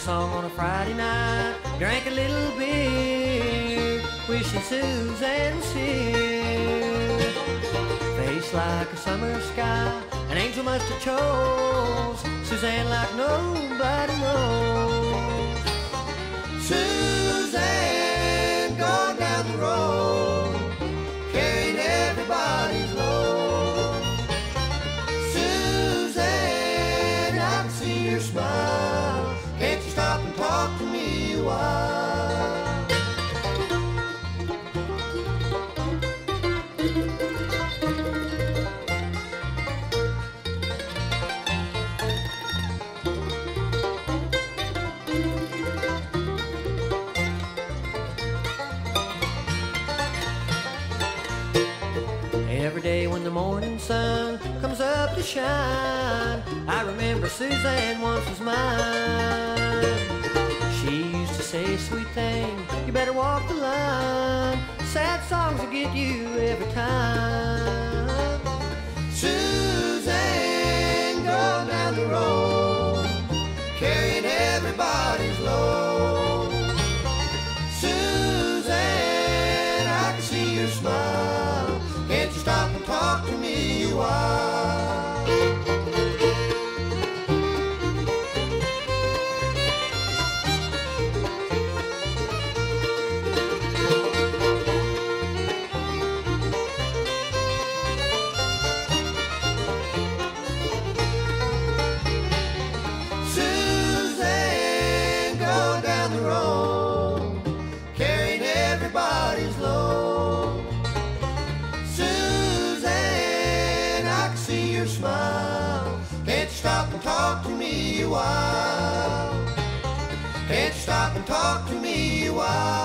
song on a Friday night, drank a little beer, wishing Suzanne was here. Face like a summer sky, an angel must have chose Suzanne like nobody knows. Suzanne, going down the road, the morning sun comes up to shine, I remember Suzanne once was mine. She used to say, sweet thing, you better walk the line. Sad songs will get you every time. Suzanne, go down the road, carrying everybody's your smile. Can't stop and talk to me a while? Can't stop and talk to me a while?